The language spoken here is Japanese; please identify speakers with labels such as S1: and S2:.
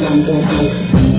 S1: なんで。